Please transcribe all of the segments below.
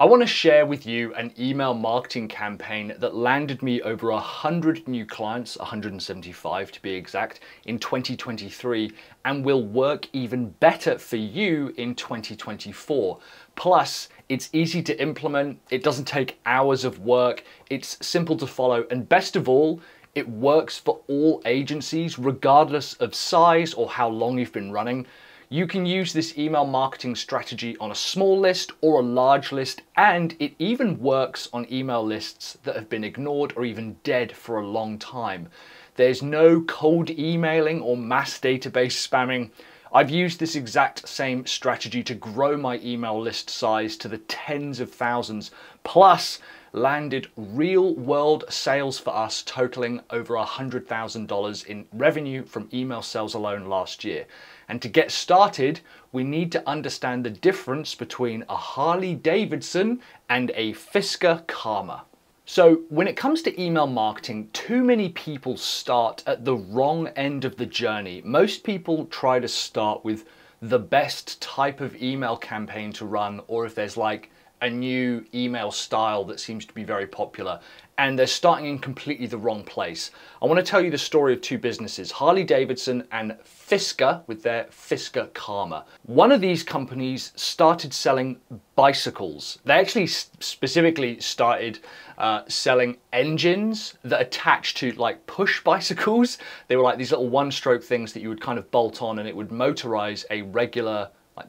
I want to share with you an email marketing campaign that landed me over 100 new clients, 175 to be exact, in 2023 and will work even better for you in 2024. Plus, it's easy to implement, it doesn't take hours of work, it's simple to follow, and best of all, it works for all agencies regardless of size or how long you've been running. You can use this email marketing strategy on a small list or a large list, and it even works on email lists that have been ignored or even dead for a long time. There's no cold emailing or mass database spamming. I've used this exact same strategy to grow my email list size to the tens of thousands, plus landed real world sales for us totaling over $100,000 in revenue from email sales alone last year. And to get started, we need to understand the difference between a Harley Davidson and a Fisker Karma. So when it comes to email marketing, too many people start at the wrong end of the journey. Most people try to start with the best type of email campaign to run, or if there's like a new email style that seems to be very popular and they're starting in completely the wrong place. I want to tell you the story of two businesses, Harley Davidson and Fisker with their Fisker Karma. One of these companies started selling bicycles. They actually specifically started uh, selling engines that attached to like push bicycles. They were like these little one-stroke things that you would kind of bolt on and it would motorize a regular like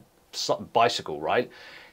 bicycle, right?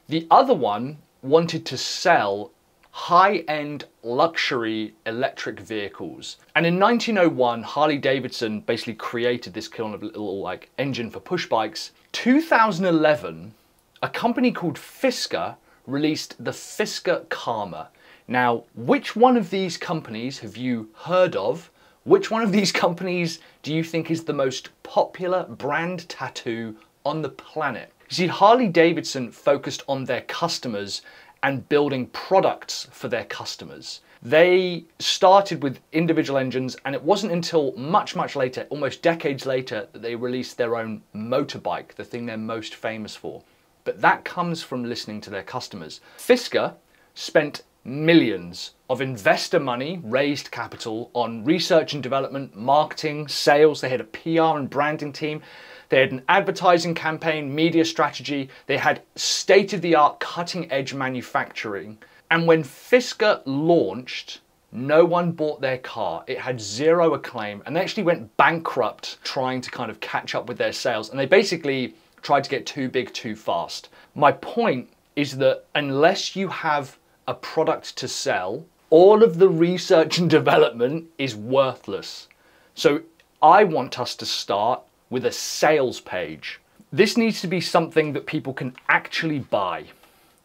The other one wanted to sell high-end luxury electric vehicles. And in 1901, Harley Davidson basically created this kind of little like engine for push bikes. 2011, a company called Fisker released the Fisker Karma. Now, which one of these companies have you heard of? Which one of these companies do you think is the most popular brand tattoo on the planet? You see, Harley Davidson focused on their customers and building products for their customers. They started with individual engines, and it wasn't until much, much later, almost decades later, that they released their own motorbike, the thing they're most famous for. But that comes from listening to their customers. Fisker spent millions of investor money, raised capital on research and development, marketing, sales. They had a PR and branding team. They had an advertising campaign, media strategy. They had state of the art, cutting edge manufacturing. And when Fisker launched, no one bought their car. It had zero acclaim and they actually went bankrupt trying to kind of catch up with their sales. And they basically tried to get too big too fast. My point is that unless you have a product to sell, all of the research and development is worthless. So I want us to start with a sales page. This needs to be something that people can actually buy.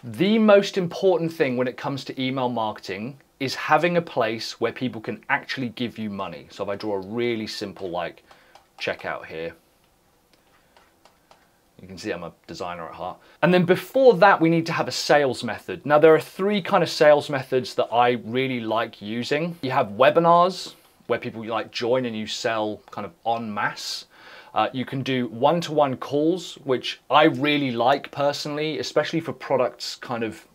The most important thing when it comes to email marketing is having a place where people can actually give you money. So if I draw a really simple like checkout here, you can see I'm a designer at heart. And then before that, we need to have a sales method. Now there are three kind of sales methods that I really like using. You have webinars, where people like join and you sell kind of en masse. Uh, you can do one-to-one -one calls, which I really like personally, especially for products kind of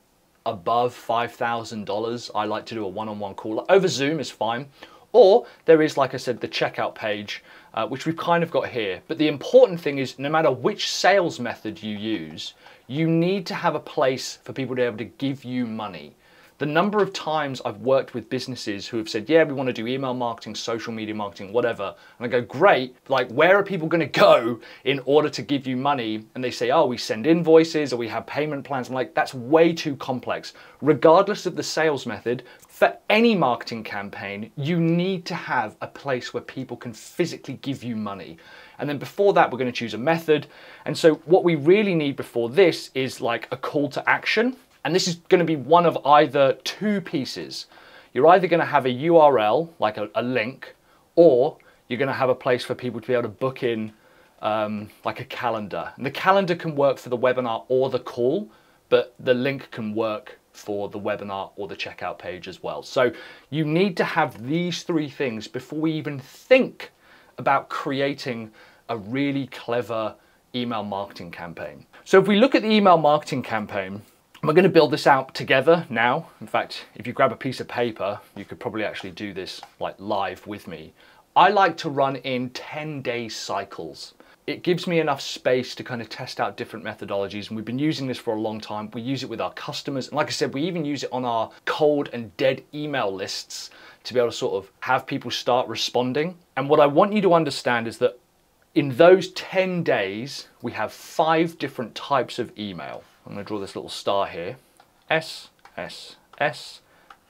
above $5,000. I like to do a one-on-one -on -one call. Over Zoom is fine. Or there is, like I said, the checkout page, uh, which we've kind of got here. But the important thing is no matter which sales method you use, you need to have a place for people to be able to give you money. The number of times I've worked with businesses who have said, yeah, we want to do email marketing, social media marketing, whatever. And I go, great, like where are people going to go in order to give you money? And they say, oh, we send invoices or we have payment plans. I'm like, that's way too complex. Regardless of the sales method, for any marketing campaign, you need to have a place where people can physically give you money. And then before that, we're going to choose a method. And so what we really need before this is like a call to action. And this is going to be one of either two pieces. You're either going to have a URL, like a, a link, or you're going to have a place for people to be able to book in um, like a calendar. And the calendar can work for the webinar or the call, but the link can work for the webinar or the checkout page as well. So you need to have these three things before we even think about creating a really clever email marketing campaign. So if we look at the email marketing campaign, We're going to build this out together now. In fact, if you grab a piece of paper, you could probably actually do this like live with me. I like to run in 10 day cycles. It gives me enough space to kind of test out different methodologies and we've been using this for a long time. We use it with our customers and like I said, we even use it on our cold and dead email lists to be able to sort of have people start responding. And what I want you to understand is that in those 10 days, we have five different types of email. I'm going to draw this little star here. S, S, S,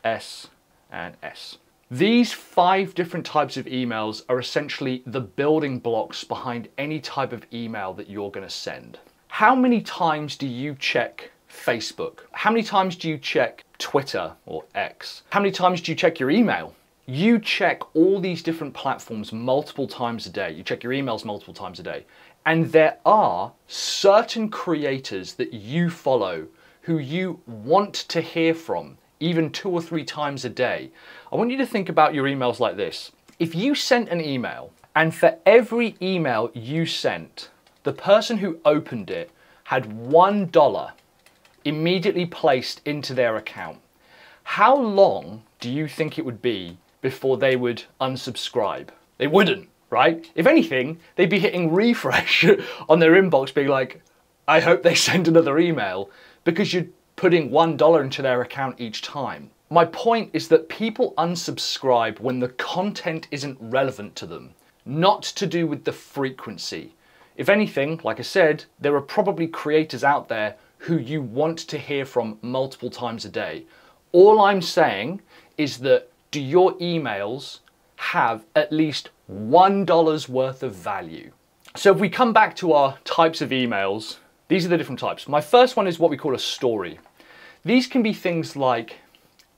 S, and S. These five different types of emails are essentially the building blocks behind any type of email that you're going to send. How many times do you check Facebook? How many times do you check Twitter or X? How many times do you check your email? You check all these different platforms multiple times a day. You check your emails multiple times a day. And there are certain creators that you follow who you want to hear from, even two or three times a day. I want you to think about your emails like this. If you sent an email, and for every email you sent, the person who opened it had $1 immediately placed into their account, how long do you think it would be before they would unsubscribe? They wouldn't right? If anything, they'd be hitting refresh on their inbox being like, I hope they send another email because you're putting $1 into their account each time. My point is that people unsubscribe when the content isn't relevant to them, not to do with the frequency. If anything, like I said, there are probably creators out there who you want to hear from multiple times a day. All I'm saying is that do your emails have at least $1 dollar's worth of value. So if we come back to our types of emails, these are the different types. My first one is what we call a story. These can be things like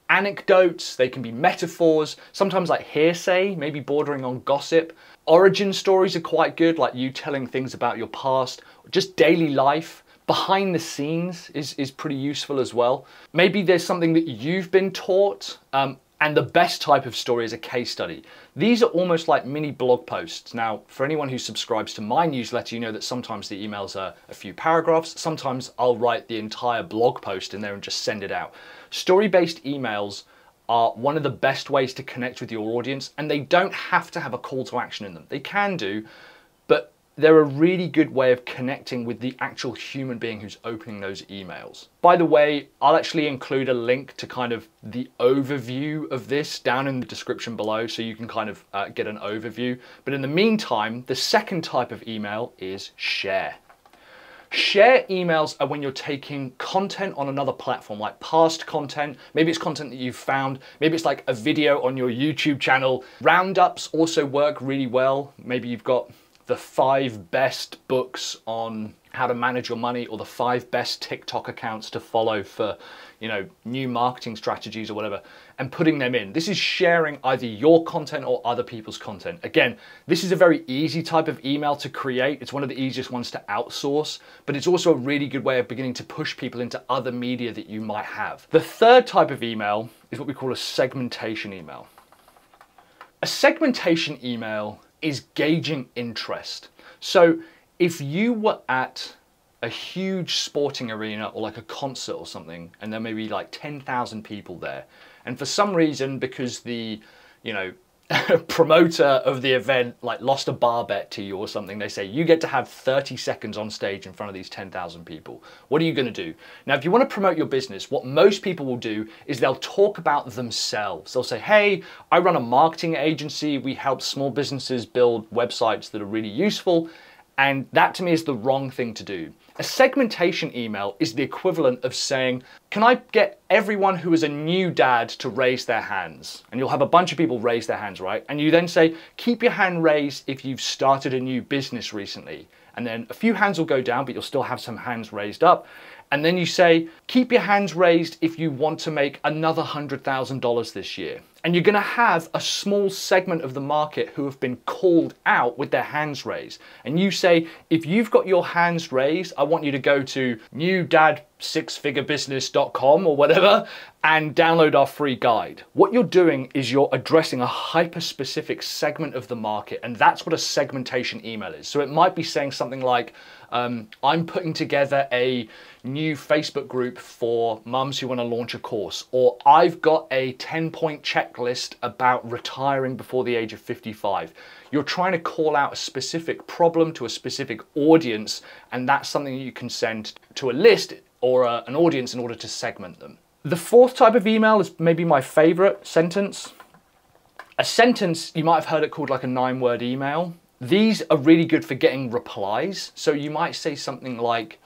anecdotes, they can be metaphors, sometimes like hearsay, maybe bordering on gossip. Origin stories are quite good, like you telling things about your past, just daily life. Behind the scenes is, is pretty useful as well. Maybe there's something that you've been taught. Um, and the best type of story is a case study. These are almost like mini blog posts. Now, for anyone who subscribes to my newsletter, you know that sometimes the emails are a few paragraphs. Sometimes I'll write the entire blog post in there and just send it out. Story-based emails are one of the best ways to connect with your audience and they don't have to have a call to action in them. They can do, they're a really good way of connecting with the actual human being who's opening those emails. By the way, I'll actually include a link to kind of the overview of this down in the description below so you can kind of uh, get an overview. But in the meantime, the second type of email is share. Share emails are when you're taking content on another platform, like past content. Maybe it's content that you've found. Maybe it's like a video on your YouTube channel. Roundups also work really well. Maybe you've got the five best books on how to manage your money or the five best TikTok accounts to follow for, you know, new marketing strategies or whatever, and putting them in. This is sharing either your content or other people's content. Again, this is a very easy type of email to create. It's one of the easiest ones to outsource, but it's also a really good way of beginning to push people into other media that you might have. The third type of email is what we call a segmentation email. A segmentation email is gauging interest. So if you were at a huge sporting arena or like a concert or something, and there may be like 10,000 people there, and for some reason, because the, you know, promoter of the event like lost a bar bet to you or something, they say you get to have 30 seconds on stage in front of these 10,000 people. What are you going to do? Now, if you want to promote your business, what most people will do is they'll talk about themselves. They'll say, hey, I run a marketing agency. We help small businesses build websites that are really useful. And that to me is the wrong thing to do. A segmentation email is the equivalent of saying, can I get everyone who is a new dad to raise their hands? And you'll have a bunch of people raise their hands, right? And you then say, keep your hand raised if you've started a new business recently. And then a few hands will go down, but you'll still have some hands raised up. And then you say, keep your hands raised if you want to make another $100,000 this year. And you're going to have a small segment of the market who have been called out with their hands raised. And you say, if you've got your hands raised, I want you to go to newdad6figurebusiness.com or whatever and download our free guide. What you're doing is you're addressing a hyper specific segment of the market. And that's what a segmentation email is. So it might be saying something like, um, I'm putting together a new Facebook group for mums who want to launch a course, or I've got a 10 point checklist about retiring before the age of 55. You're trying to call out a specific problem to a specific audience, and that's something you can send to a list or a, an audience in order to segment them. The fourth type of email is maybe my favorite sentence. A sentence, you might have heard it called like a nine word email. These are really good for getting replies. So you might say something like,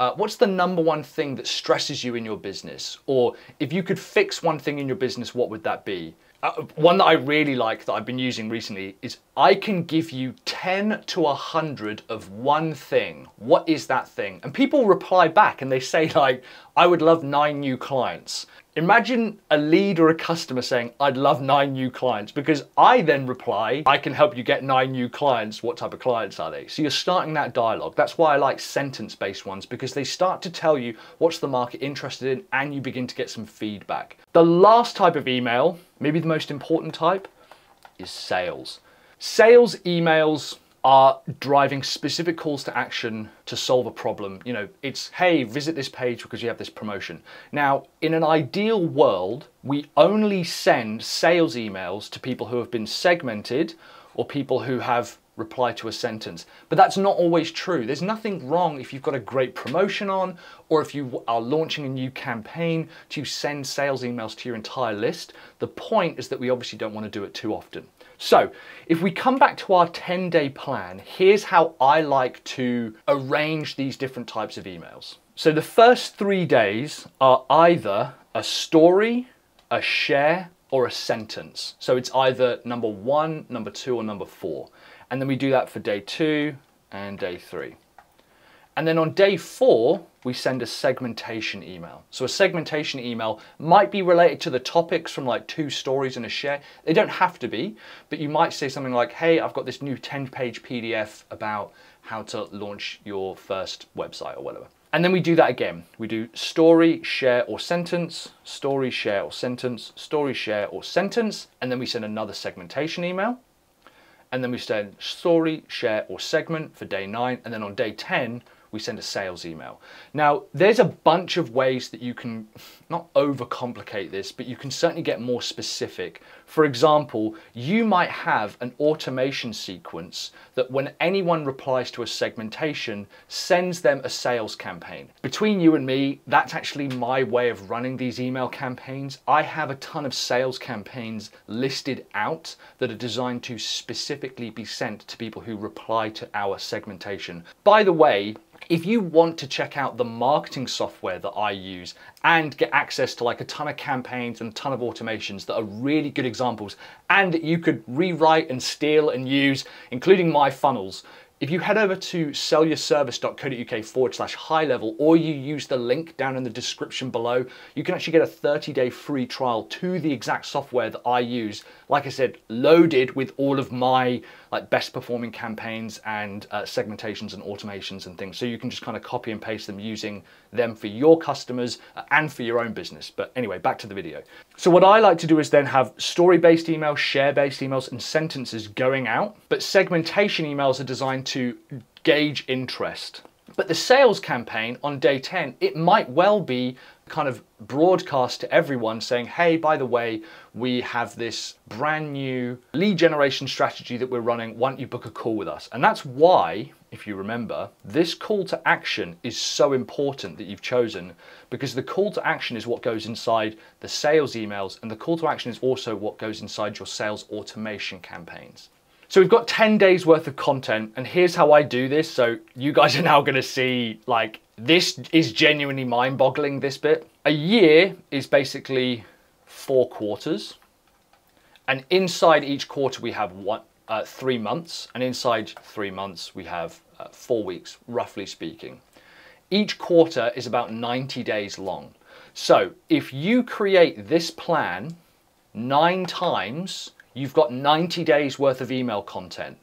uh, what's the number one thing that stresses you in your business? Or if you could fix one thing in your business, what would that be? Uh, one that I really like that I've been using recently is I can give you 10 to 100 of one thing. What is that thing? And people reply back and they say like, I would love nine new clients. Imagine a lead or a customer saying, I'd love nine new clients because I then reply, I can help you get nine new clients. What type of clients are they? So you're starting that dialogue. That's why I like sentence based ones because they start to tell you what's the market interested in and you begin to get some feedback. The last type of email, maybe the most important type, is sales. Sales emails are driving specific calls to action to solve a problem. You know, it's, hey, visit this page because you have this promotion. Now, in an ideal world, we only send sales emails to people who have been segmented or people who have replied to a sentence. But that's not always true. There's nothing wrong if you've got a great promotion on or if you are launching a new campaign to send sales emails to your entire list. The point is that we obviously don't want to do it too often. So if we come back to our 10 day plan, here's how I like to arrange these different types of emails. So the first three days are either a story, a share, or a sentence. So it's either number one, number two, or number four. And then we do that for day two and day three. And then on day four, we send a segmentation email. So a segmentation email might be related to the topics from like two stories and a share. They don't have to be, but you might say something like, hey, I've got this new 10 page PDF about how to launch your first website or whatever. And then we do that again. We do story, share, or sentence, story, share, or sentence, story, share, or sentence, and then we send another segmentation email. And then we send story, share, or segment for day nine. And then on day 10, we send a sales email. Now, there's a bunch of ways that you can not overcomplicate this, but you can certainly get more specific. For example, you might have an automation sequence that when anyone replies to a segmentation, sends them a sales campaign. Between you and me, that's actually my way of running these email campaigns. I have a ton of sales campaigns listed out that are designed to specifically be sent to people who reply to our segmentation. By the way, if you want to check out the marketing software that I use and get access to like a ton of campaigns and a ton of automations that are really good examples and that you could rewrite and steal and use, including my funnels, if you head over to sellyourservice.co.uk forward slash high level, or you use the link down in the description below, you can actually get a 30 day free trial to the exact software that I use. Like I said, loaded with all of my like best performing campaigns and uh, segmentations and automations and things. So you can just kind of copy and paste them using them for your customers uh, and for your own business. But anyway, back to the video. So what I like to do is then have story-based emails, share-based emails, and sentences going out. But segmentation emails are designed to gauge interest. But the sales campaign on day 10, it might well be kind of broadcast to everyone saying, hey, by the way, we have this brand new lead generation strategy that we're running. Why don't you book a call with us? And that's why, if you remember, this call to action is so important that you've chosen because the call to action is what goes inside the sales emails and the call to action is also what goes inside your sales automation campaigns. So we've got 10 days worth of content and here's how I do this. So you guys are now gonna see like, this is genuinely mind boggling this bit. A year is basically four quarters. And inside each quarter we have one, uh, three months. And inside three months we have uh, four weeks, roughly speaking. Each quarter is about 90 days long. So if you create this plan nine times, you've got 90 days worth of email content.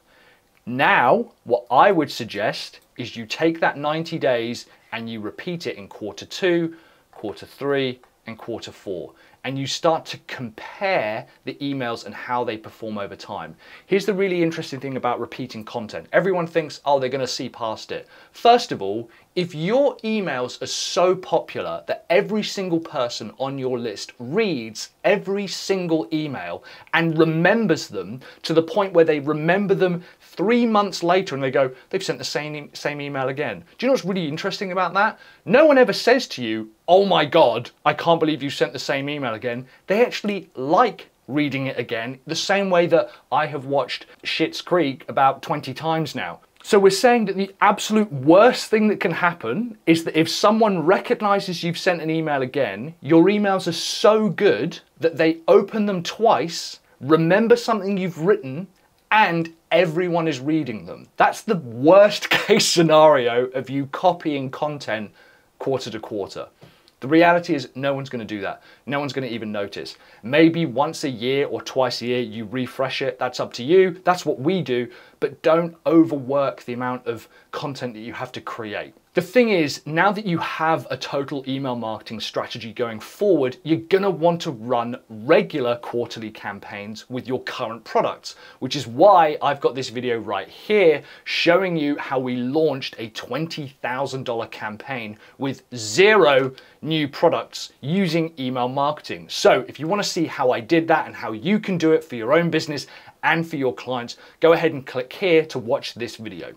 Now, what I would suggest is you take that 90 days and you repeat it in quarter two, quarter three, and quarter four and you start to compare the emails and how they perform over time. Here's the really interesting thing about repeating content. Everyone thinks, oh, they're going to see past it. First of all, if your emails are so popular that every single person on your list reads every single email and remembers them to the point where they remember them three months later and they go, they've sent the same, same email again. Do you know what's really interesting about that? No one ever says to you, oh my God, I can't believe you sent the same email again. They actually like reading it again, the same way that I have watched Schitt's Creek about 20 times now. So we're saying that the absolute worst thing that can happen is that if someone recognizes you've sent an email again, your emails are so good that they open them twice, remember something you've written, and everyone is reading them. That's the worst case scenario of you copying content quarter to quarter. The reality is no one's going to do that. No one's going to even notice. Maybe once a year or twice a year you refresh it. That's up to you. That's what we do. But don't overwork the amount of content that you have to create. The thing is, now that you have a total email marketing strategy going forward, you're gonna want to run regular quarterly campaigns with your current products, which is why I've got this video right here showing you how we launched a $20,000 campaign with zero new products using email marketing. So if you wanna see how I did that and how you can do it for your own business and for your clients, go ahead and click here to watch this video.